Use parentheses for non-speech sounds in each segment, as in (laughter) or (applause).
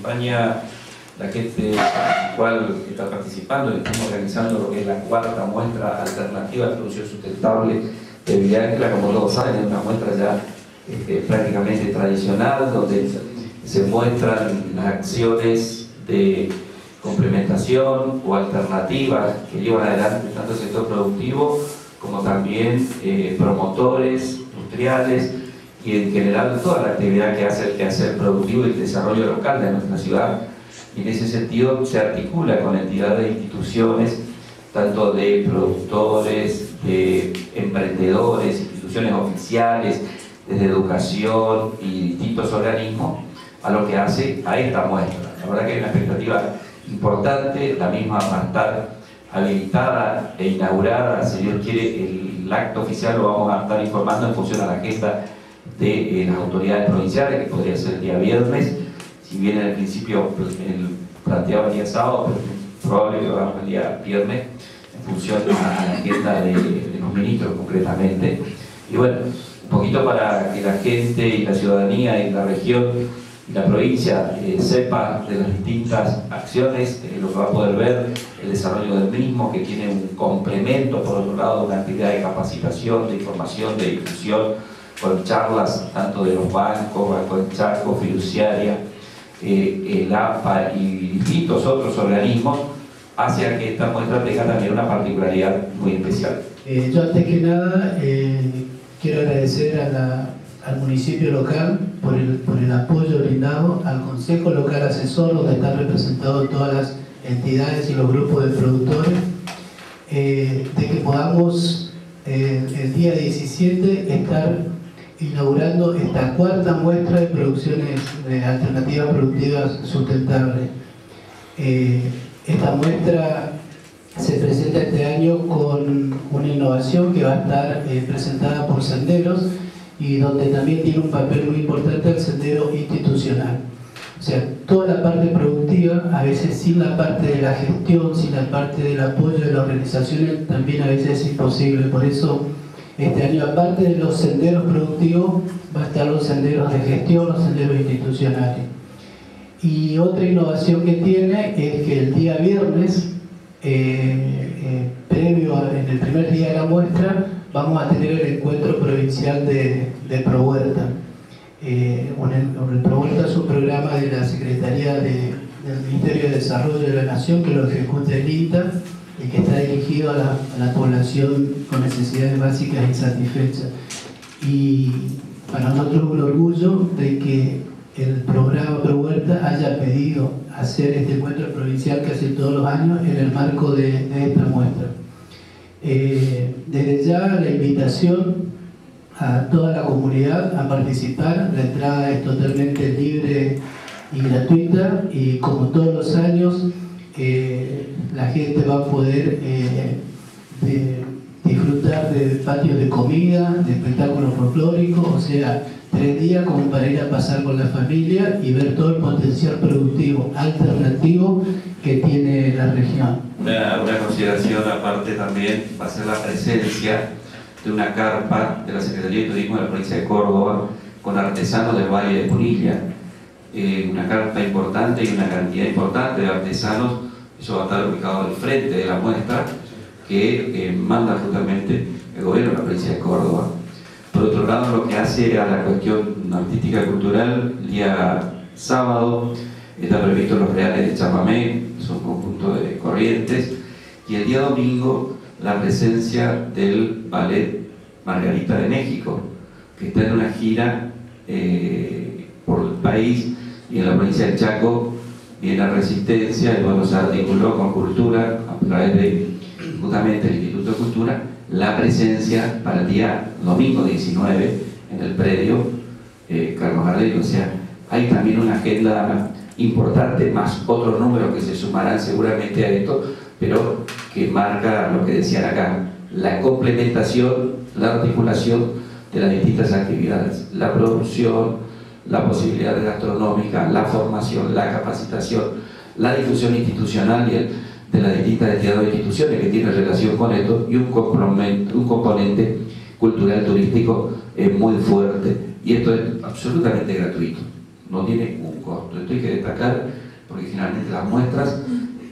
acompaña la gente cual está participando estamos organizando lo que es la cuarta muestra alternativa de producción sustentable de Villarreal, como todos saben, es una muestra ya este, prácticamente tradicional, donde se muestran las acciones de complementación o alternativas que llevan adelante tanto el sector productivo como también eh, promotores industriales y en general toda la actividad que hace el quehacer productivo y el desarrollo local de nuestra ciudad. Y en ese sentido se articula con entidades e instituciones, tanto de productores, de emprendedores, instituciones oficiales, desde educación y distintos organismos, a lo que hace a esta muestra. La verdad que hay una expectativa importante, la misma va a estar habilitada e inaugurada, si Dios quiere, el acto oficial lo vamos a estar informando en función a la agenda de eh, las autoridades provinciales, que podría ser el día viernes, si bien en el principio pues, el planteaba el día sábado, pero probable que va el día viernes, en función a la agenda de, de los ministros concretamente. Y bueno, un poquito para que la gente y la ciudadanía y la región la provincia eh, sepa de las distintas acciones, eh, lo que va a poder ver, el desarrollo del mismo, que tiene un complemento, por otro lado, una actividad de capacitación, de información, de difusión, con charlas tanto de los bancos, Banco de Chaco, Fiduciaria, eh, el APA y distintos otros organismos, hacia que esta muestra tenga también una particularidad muy especial. yo antes que nada quiero agradecer al municipio local por el, por el apoyo brindado, al Consejo Local Asesor, donde están representados todas las entidades y los grupos de productores, eh, de que podamos eh, el día 17 estar inaugurando esta cuarta muestra de producciones de alternativas productivas sustentables. Eh, esta muestra se presenta este año con una innovación que va a estar presentada por Senderos, y donde también tiene un papel muy importante el sendero institucional. O sea, toda la parte productiva, a veces sin la parte de la gestión, sin la parte del apoyo de las organizaciones, también a veces es imposible. Por eso, este año, aparte de los senderos productivos, va a estar los senderos de gestión, los senderos institucionales. Y otra innovación que tiene es que el día viernes, eh, eh, previo en el primer día de la muestra, vamos a tener el encuentro provincial de, de ProHuerta. Eh, el, ProHuerta es un programa de la Secretaría del Ministerio de Desarrollo de la Nación que lo ejecuta el INTA que está dirigido a la, población con necesidades básicas insatisfechas. Y para nosotros un orgullo de que el programa ProHuerta haya pedido hacer este encuentro provincial hace todos los años en el marco de esta muestra. Eh, desde ya la invitación a toda la comunidad a participar, la entrada es totalmente libre y gratuita y como todos los años eh, la gente va a poder eh, disfrutar de patios de comida, de espectáculos folclóricos, o sea, tres días como para ir a pasar con la familia y ver todo el potencial productivo alternativo que tiene la región. Una, consideración aparte también va a ser la presencia de una carpa de la Secretaría de Turismo de la provincia de Córdoba con artesanos del Valle de Punilla. Eh, una carpa importante y una cantidad importante de artesanos, eso va a estar ubicado al frente de la muestra, que eh, manda justamente el gobierno de la provincia de Córdoba. Por otro lado, lo que hace a la cuestión artística cultural, el día sábado está previsto los reales de Chamamé, son un conjunto de corrientes, y el día domingo la presencia del ballet Margarita de México, que está en una gira eh, por el país y en la provincia de Chaco viene la resistencia y bueno, se articuló con cultura a través de justamente el Instituto de Cultura la presencia para el día domingo 19 en el predio eh, Carlos Gardel, o sea, hay también una agenda importante, más otros números que se sumarán seguramente a esto, pero que marca lo que decían acá, la complementación, la articulación de las distintas actividades, la producción, la posibilidad gastronómica, la formación, la capacitación, la difusión institucional y de las distintas entidades o instituciones que tienen relación con esto y un, un componente cultural turístico eh, muy fuerte. Y esto es absolutamente gratuito. No tiene un costo. Esto hay que destacar porque finalmente las muestras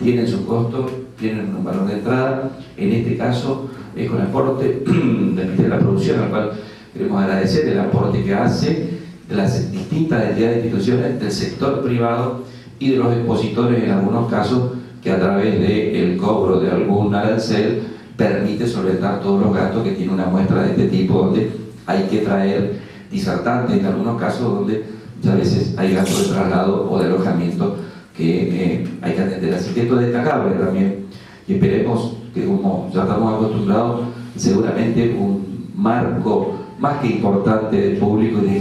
tienen su costo, tienen un valor de entrada, en este caso es con aporte (clears throat) del Ministerio de la Producción, al cual queremos agradecer el aporte que hace de las distintas entidades e instituciones del sector privado y de los expositores en algunos casos que a través del cobro de algún arancel permite solventar todos los gastos que tiene una muestra de este tipo donde hay que traer disertantes en algunos casos donde a veces hay gastos de traslado o de alojamiento que eh, hay que atender. Así que esto es destacable también y esperemos que como ya estamos acostumbrados, seguramente un marco más que importante de público y de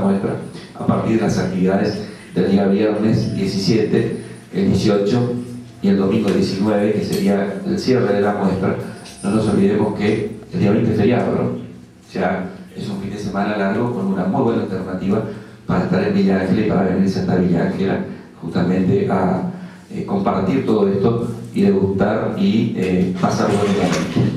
muestra a partir de las actividades del día viernes 17, el 18 y el domingo 19, que sería el cierre de la muestra. No nos olvidemos que el día 20 es feriado, ¿no? O sea, es un fin de semana largo con una muy buena alternativa para estar en Villa Ángela y para venir a Santa Villa Ángela justamente a eh, compartir todo esto y degustar y eh, pasar buen momento.